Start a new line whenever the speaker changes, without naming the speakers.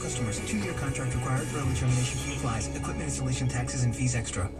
Customers, two-year contract required, early termination fee applies, equipment installation taxes and fees extra.